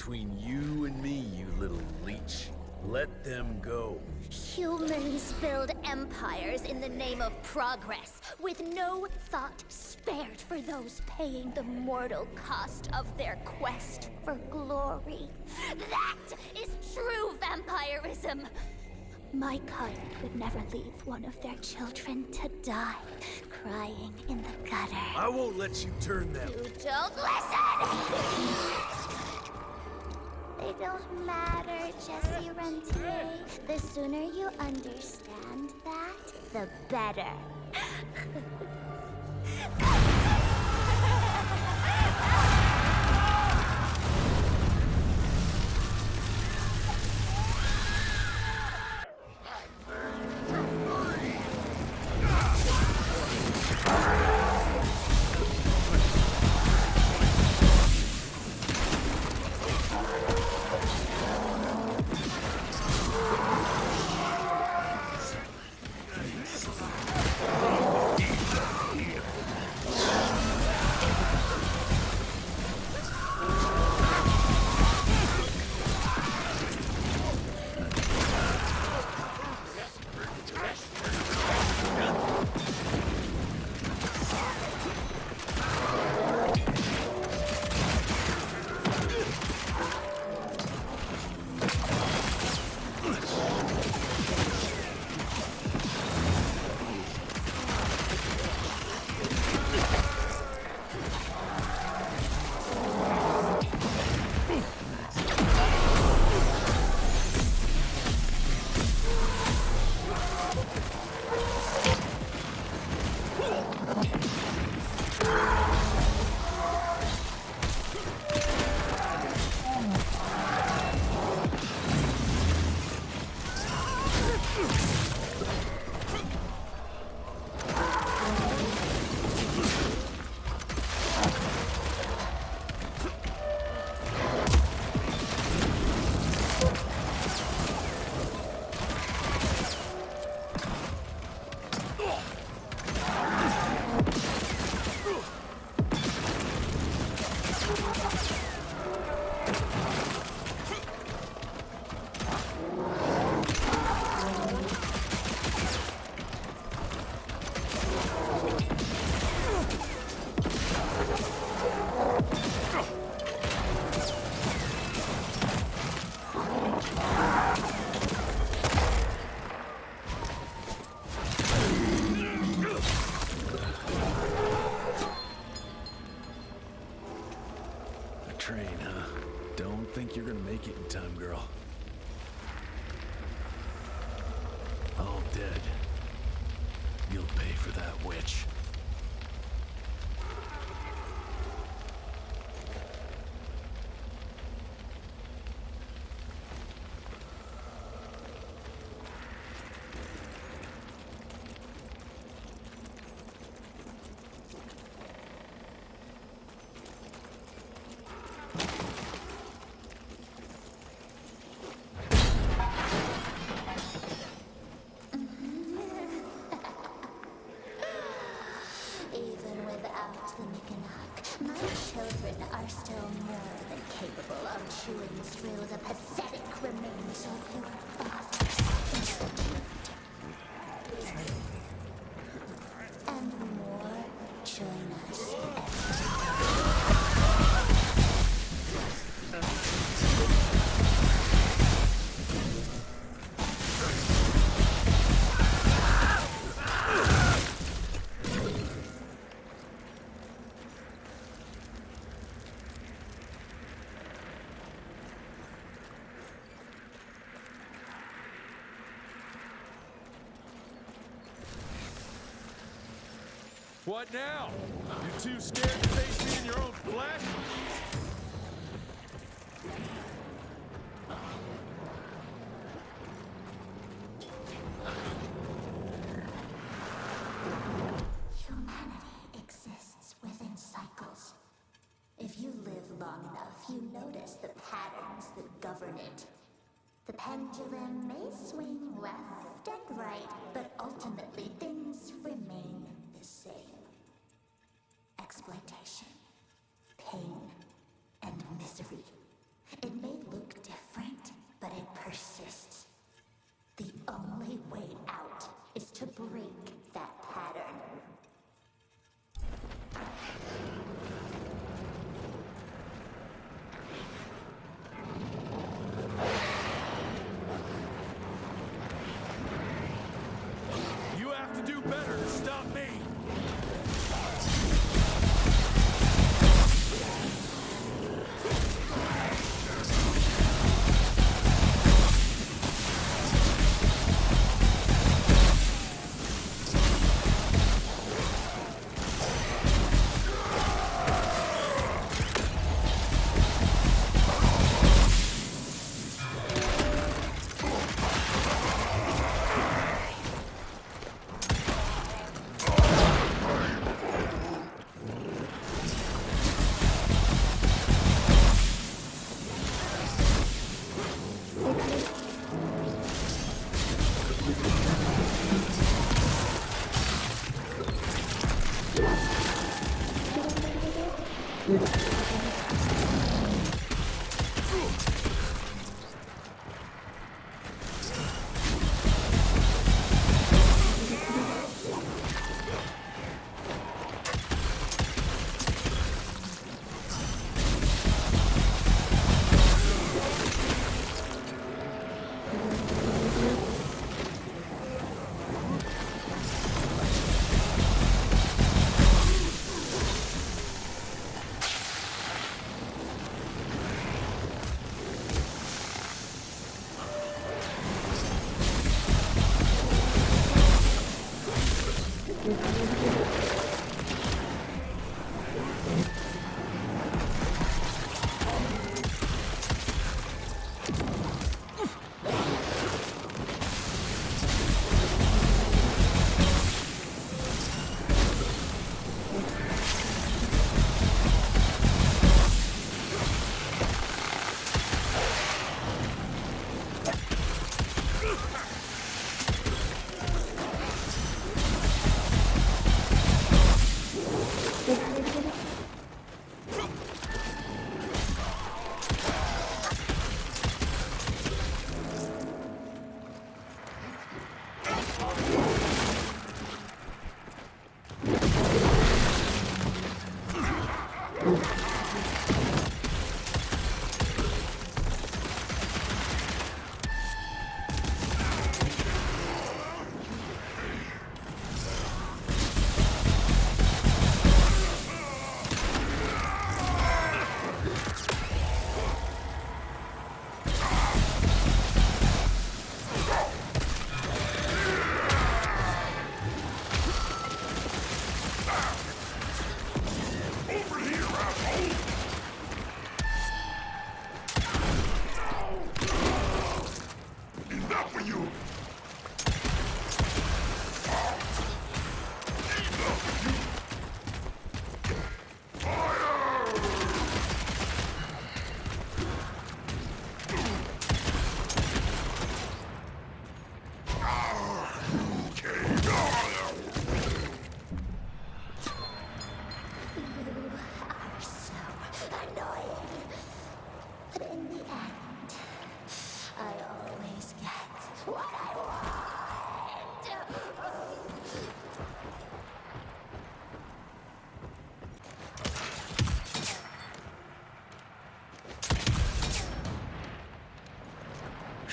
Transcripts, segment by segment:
between you and me, you little leech. Let them go. Humans build empires in the name of progress, with no thought spared for those paying the mortal cost of their quest for glory. That is true vampirism! My kind would never leave one of their children to die, crying in the gutter. I won't let you turn them. You don't listen! They don't matter, Jesse Rentier. The sooner you understand that, the better. chewing through the pathetic remains of your What now? You too scared to face me in your own flesh?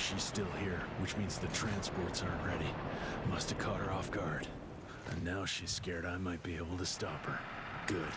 She's still here, which means the transports aren't ready. Must have caught her off guard. And now she's scared I might be able to stop her. Good.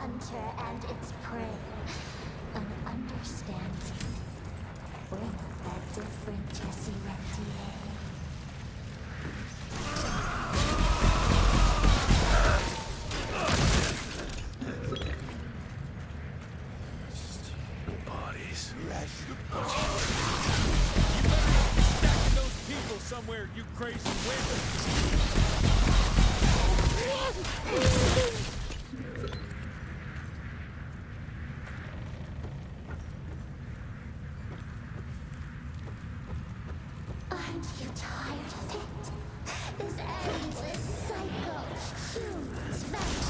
Hunter and its prey. An understanding. We're that different, Jesse Rentier. Tired of it? This endless cycle. Humans, vampires.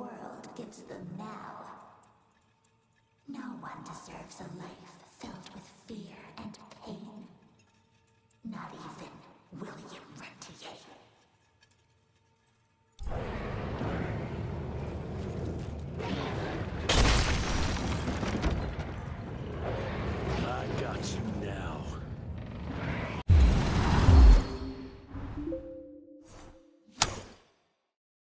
World gives them now.